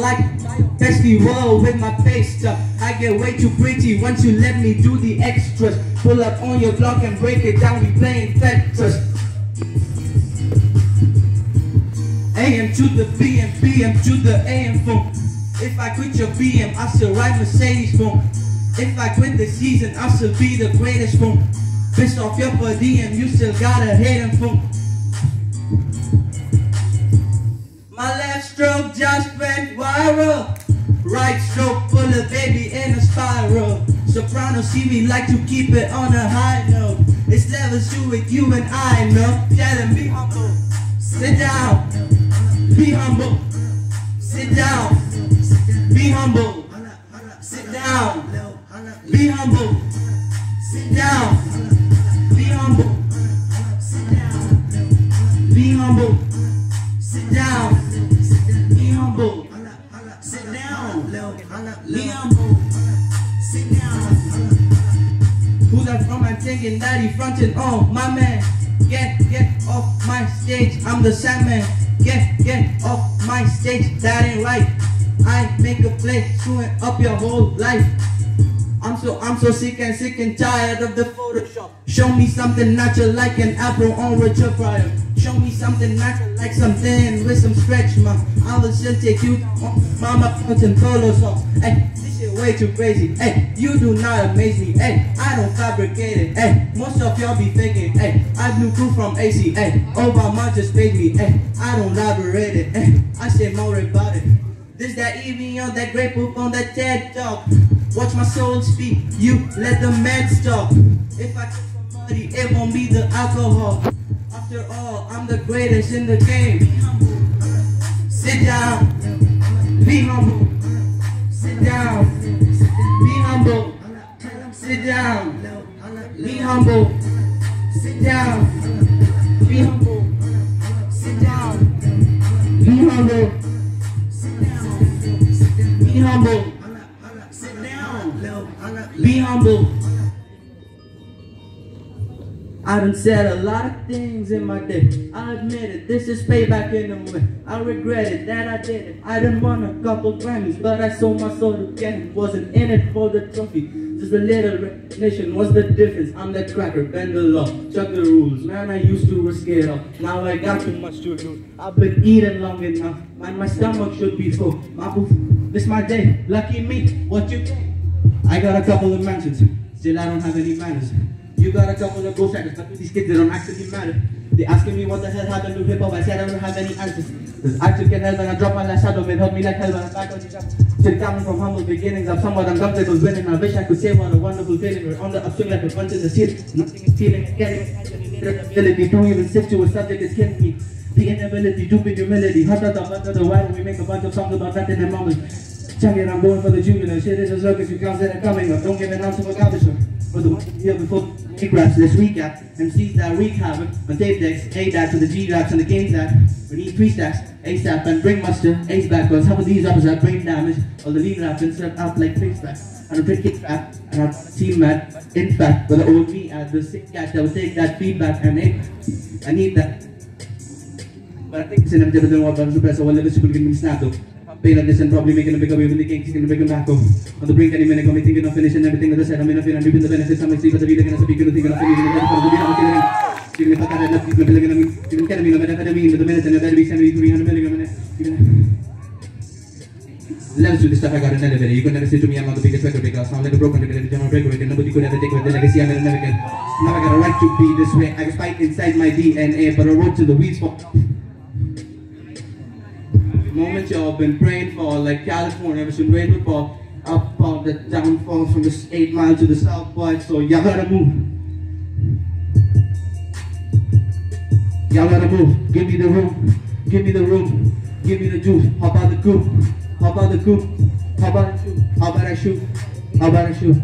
like festival with my stuff. I get way too pretty once you let me do the extras. Pull up on your block and break it down. We playing Tetris. AM to the PM, PM to the AM phone. If I quit your BM, I still ride Mercedes phone. If I quit the season, I still be the greatest phone. Pissed off your per diem, you still gotta hate him phone. Viral. Right stroke pull a baby in a spiral. Soprano see we like to keep it on a high note. It's levels to you and I know. Tell them be humble. Sit down. Be humble. Sit down. Be humble. Who's that from? I'm thinking that he fronted. Oh, my man. Get, get off my stage. I'm the Sandman. Get, get off my stage. That ain't right. I make a play, screwing up your whole life. I'm so, I'm so sick and sick and tired of the Photoshop. Show me something natural like an apple on Richard Pryor. Show me something natural like something with some stretch, mom. I will still take you on Mama Fountain Polo song. Hey, this shit way too crazy. Hey, you do not amaze me. Hey, I don't fabricate it. Hey, most of y'all be faking. Hey, I blew crew from AC. Hey, Obama just paid me. Hey, I don't elaborate it. Hey, I say more about it. This that Evie on that great book on that TED talk. Watch my soul speak. You let the man stop. If I kill somebody, it won't be the alcohol. After all, I'm the greatest in the game. Sit down. Be humble. Be humble. I done said a lot of things in my day. I admit it, this is payback in a way. I regret it that I did it. I done won a couple Grammys, but I sold my soul Kenny. Wasn't in it for the trophy, just a little recognition. What's the difference? I'm that cracker, bend the law, chuck the rules. Man, I used to risk it all. Now I got too much to lose. I've been eating long enough. Man, my stomach should be full. My poof, this my day. Lucky me, what you think? I got a couple of mansions, still I don't have any manners. You got a couple of ghost writers, but with these kids they don't actually matter. They asking me what the hell happened to hip hop. I said I don't have any answers. Cause I took it hell when I dropped my last shadow, it helped me like hell when I'm back on the job. Still coming from humble beginnings, I'm somewhat uncomfortable winning. I wish I could say what a wonderful feeling. We're on the upswing like a bunch in the sea. Nothing is feeling again. The ability to even sit to a subject is killing me. The inability to be humility. Hot the under the why we make a bunch of songs about nothing in moments. Check it, I'm going for the jubilant. Shit is a circus, you can't say they're coming up. Don't give an ounce of a garbage. For the ones here before make raps, let's recap. MCs that wreak havoc on tape decks, A that to the G raps and the Kings that. We need three stacks, ASAP and bring muster, Ace backwards. Half of these rappers have brain damage. All the lean rapping set up like face tracks. And a pretty rap, and our team mad. In fact, with the old me as the sick cat that will take that feedback and it. I need that. But I think it's inevitable that what I'm supposed super so well, let's begin with snap though. Pain like this and probably making a bigger wave when the king's gonna bring him back home. On the brink any minute, got me thinking of finishing everything that I said. I'm in a fear, I'm reaping the benefits. I'm sleep as a vida, gonna speak, gonna think of finishing the benefits. I'm gonna be able to Even if I can't enough, people are gonna be, even ketamine, I'm amphetamine, but the minutes and the better be 70, 300 milligram, and even. Levels to the stuff I got in elevator. You could never say to me, I'm not the biggest record breaker. I sound like a broken record every time I break a record. Nobody could ever take away the legacy I'm gonna never get. Now I got a right to be this way. I can fight inside my DNA, but I wrote to the weeds for moment y'all been praying for, like California, ever been waiting for, up on the downfall from the eight mile to the south point, so y'all gotta move. Y'all gotta move. Give me the room. Give me the room. Give me the juice. How about the coop? How about the coop? How about the shoot? How about I shoot? How about I shoot?